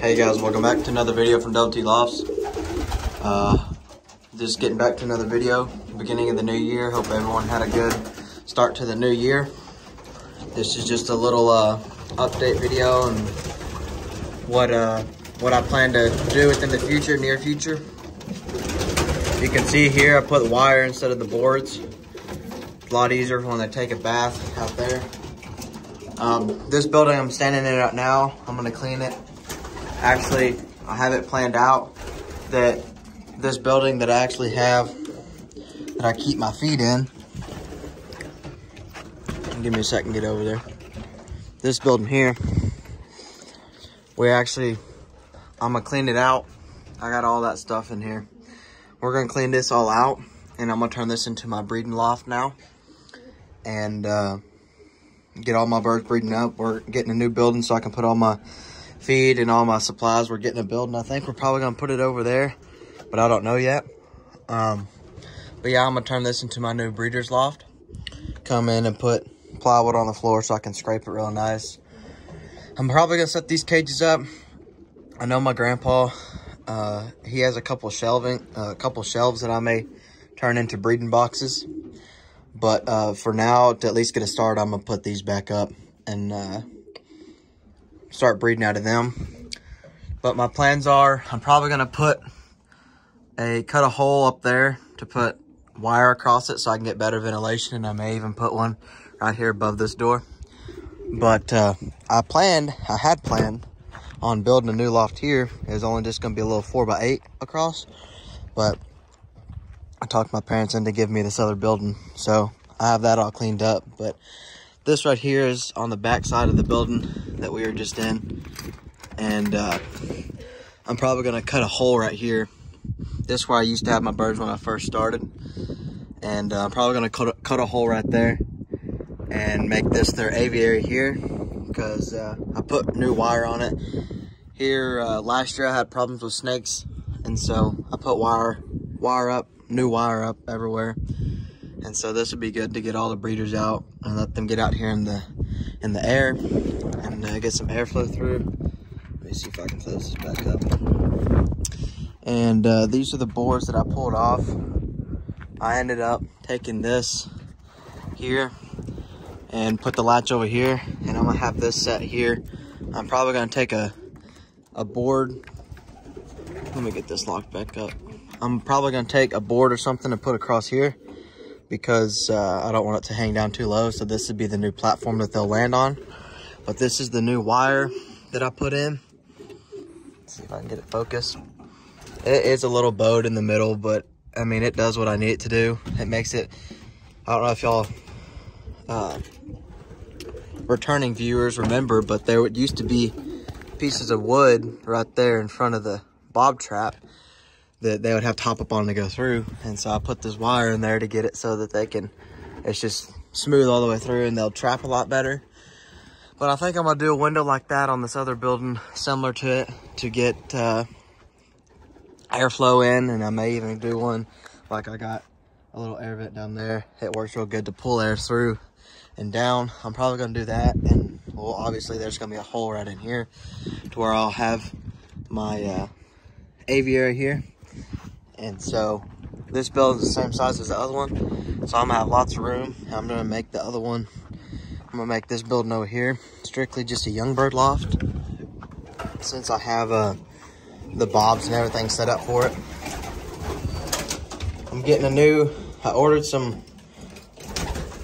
Hey guys, welcome back to another video from Double T Lofts. Uh, just getting back to another video, beginning of the new year. Hope everyone had a good start to the new year. This is just a little uh, update video and what uh, what I plan to do within the future, near future. You can see here I put wire instead of the boards. a lot easier when they take a bath out there. Um, this building I'm standing in right now, I'm gonna clean it. Actually, I have it planned out that this building that I actually have, that I keep my feet in, give me a second get over there. This building here, we actually, I'm gonna clean it out. I got all that stuff in here. We're gonna clean this all out and I'm gonna turn this into my breeding loft now. And uh, get all my birds breeding up. We're getting a new building so I can put all my feed and all my supplies. We're getting a building. I think we're probably gonna put it over there, but I don't know yet. Um, but yeah, I'm gonna turn this into my new breeder's loft. Come in and put plywood on the floor so I can scrape it real nice. I'm probably gonna set these cages up. I know my grandpa, uh, he has a couple shelving, a uh, couple shelves that I may turn into breeding boxes. But uh, for now, to at least get a start, I'm gonna put these back up and uh, start breeding out of them. But my plans are, I'm probably gonna put a, cut a hole up there to put wire across it so I can get better ventilation. And I may even put one right here above this door. But uh, I planned, I had planned on building a new loft here. It's only just gonna be a little four by eight across. But I talked my parents into giving me this other building. So I have that all cleaned up. But this right here is on the back side of the building that we were just in. And uh, I'm probably gonna cut a hole right here. This is where I used to have my birds when I first started. And uh, I'm probably gonna cut a, cut a hole right there and make this their aviary here because uh, I put new wire on it. Here, uh, last year I had problems with snakes and so I put wire, wire up, new wire up everywhere. And so this would be good to get all the breeders out and let them get out here in the in the air and uh, get some airflow through. Let me see if I can close this back up. And uh, these are the boards that I pulled off. I ended up taking this here and put the latch over here and I'm gonna have this set here. I'm probably gonna take a, a board. Let me get this locked back up. I'm probably gonna take a board or something to put across here because uh, I don't want it to hang down too low. So this would be the new platform that they'll land on. But this is the new wire that I put in. Let's see if I can get it focused. It is a little bowed in the middle, but I mean, it does what I need it to do. It makes it, I don't know if y'all uh, returning viewers remember, but there used to be pieces of wood right there in front of the bob trap that they would have to hop up on to go through. And so I put this wire in there to get it so that they can, it's just smooth all the way through and they'll trap a lot better. But I think I'm gonna do a window like that on this other building, similar to it, to get uh, airflow in. And I may even do one like I got a little air vent down there. It works real good to pull air through and down. I'm probably gonna do that. And well, obviously there's gonna be a hole right in here to where I'll have my uh, aviary here. And so this building is the same size as the other one. So I'm gonna have lots of room. I'm gonna make the other one, I'm gonna make this building over here strictly just a young bird loft. Since I have uh, the bobs and everything set up for it. I'm getting a new, I ordered some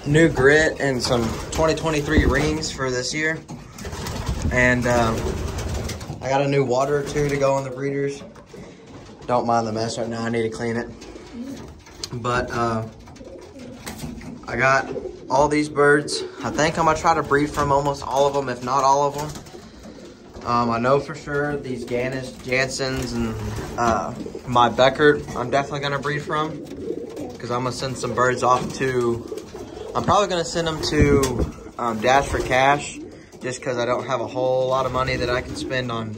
new grit and some 2023 rings for this year. And um, I got a new water too to go on the breeders. Don't mind the mess right now. I need to clean it. But uh, I got all these birds. I think I'm gonna try to breed from almost all of them, if not all of them. Um, I know for sure these Ganus, Janssens, and uh, my Beckert, I'm definitely gonna breed from because I'm gonna send some birds off to, I'm probably gonna send them to um, Dash for Cash just because I don't have a whole lot of money that I can spend on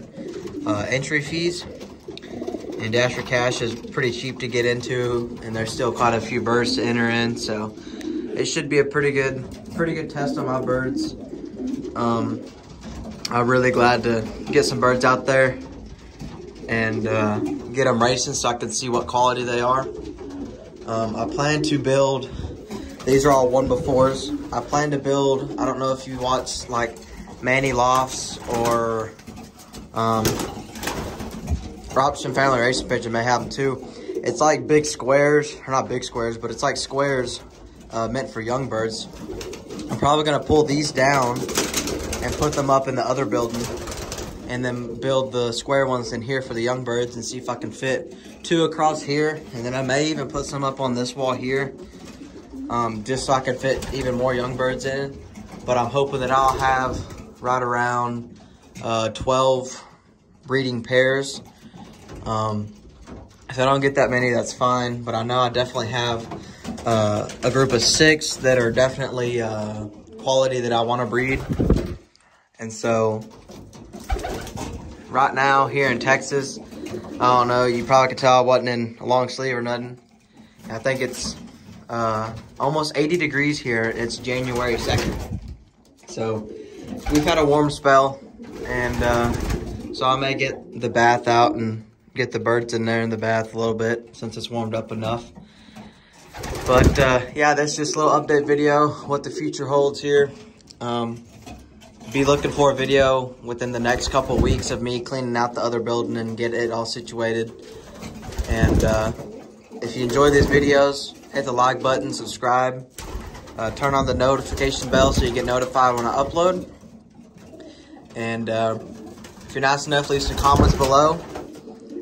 uh, entry fees. And Dash for Cash is pretty cheap to get into, and there's still quite a few birds to enter in, so it should be a pretty good, pretty good test on my birds. Um, I'm really glad to get some birds out there and uh, get them racing so I can see what quality they are. Um, I plan to build, these are all one befores. I plan to build, I don't know if you watch like Manny Lofts or um, Robson Family Racing Pigeon may have them too. It's like big squares, or not big squares, but it's like squares uh, meant for young birds. I'm probably gonna pull these down and put them up in the other building and then build the square ones in here for the young birds and see if I can fit two across here. And then I may even put some up on this wall here um, just so I can fit even more young birds in. But I'm hoping that I'll have right around uh, 12 breeding pairs. Um, if I don't get that many, that's fine. But I know I definitely have uh, a group of six that are definitely uh, quality that I want to breed. And so right now here in Texas. I don't know, you probably could tell I wasn't in a long sleeve or nothing. I think it's uh, almost 80 degrees here. It's January 2nd. So we've had a warm spell and uh, so I may get the bath out and get the birds in there in the bath a little bit since it's warmed up enough. But uh, yeah, that's just a little update video, what the future holds here. Um, be looking for a video within the next couple weeks of me cleaning out the other building and get it all situated. And uh, if you enjoy these videos, hit the like button, subscribe, uh, turn on the notification bell so you get notified when I upload. And uh, if you're nice enough, leave some comments below.